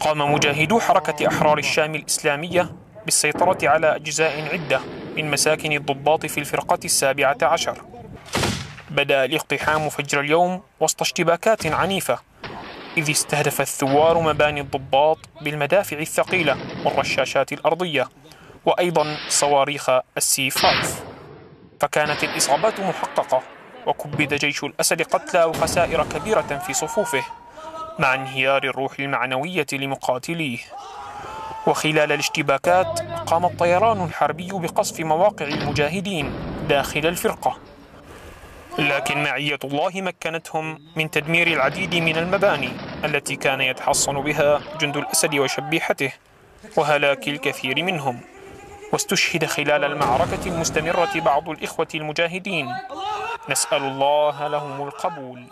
قام مجاهدو حركة أحرار الشام الإسلامية بالسيطرة على أجزاء عدة من مساكن الضباط في الفرقة السابعة عشر. بدأ الاقتحام فجر اليوم وسط اشتباكات عنيفة إذ استهدف الثوار مباني الضباط بالمدافع الثقيلة والرشاشات الأرضية وأيضا صواريخ السي 5 فكانت الإصابات محققة وكبد جيش الأسد قتلى وخسائر كبيرة في صفوفه. مع انهيار الروح المعنوية لمقاتليه. وخلال الاشتباكات قام الطيران الحربي بقصف مواقع المجاهدين داخل الفرقة. لكن معية الله مكنتهم من تدمير العديد من المباني التي كان يتحصن بها جند الأسد وشبيحته وهلاك الكثير منهم. واستشهد خلال المعركة المستمرة بعض الإخوة المجاهدين. نسأل الله لهم القبول.